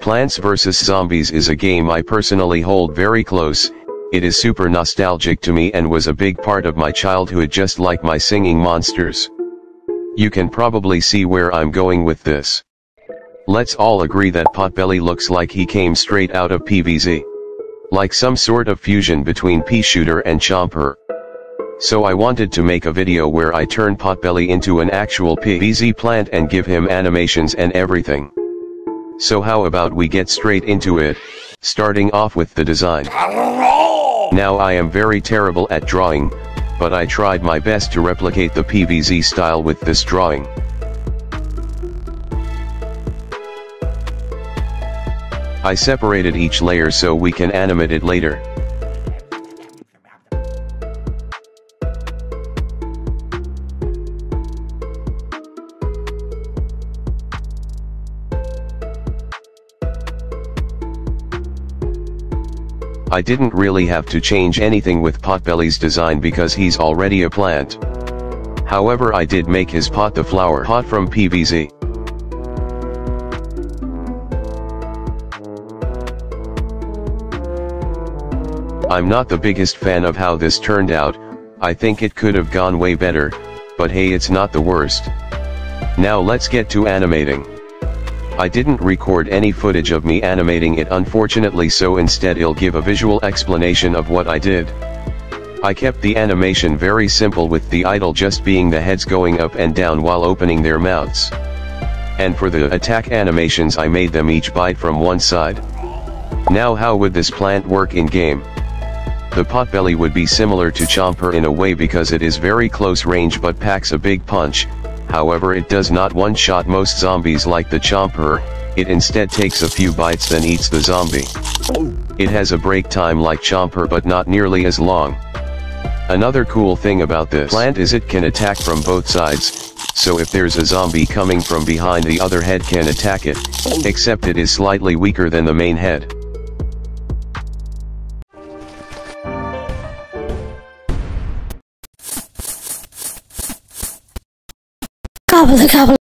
Plants vs. Zombies is a game I personally hold very close, it is super nostalgic to me and was a big part of my childhood just like my singing monsters. You can probably see where I'm going with this. Let's all agree that Potbelly looks like he came straight out of PVZ. Like some sort of fusion between pea shooter and chomper. So I wanted to make a video where I turn Potbelly into an actual PVZ plant and give him animations and everything. So how about we get straight into it, starting off with the design. Now I am very terrible at drawing, but I tried my best to replicate the PVZ style with this drawing. I separated each layer so we can animate it later. I didn't really have to change anything with Potbelly's design because he's already a plant. However I did make his pot the flower pot from PVZ. I'm not the biggest fan of how this turned out, I think it could have gone way better, but hey it's not the worst. Now let's get to animating. I didn't record any footage of me animating it unfortunately so instead I'll give a visual explanation of what I did. I kept the animation very simple with the idle just being the heads going up and down while opening their mouths. And for the attack animations I made them each bite from one side. Now how would this plant work in game? The potbelly would be similar to Chomper in a way because it is very close range but packs a big punch, however it does not one-shot most zombies like the Chomper, it instead takes a few bites then eats the zombie. It has a break time like Chomper but not nearly as long. Another cool thing about this plant is it can attack from both sides, so if there's a zombie coming from behind the other head can attack it, except it is slightly weaker than the main head. couple, a couple.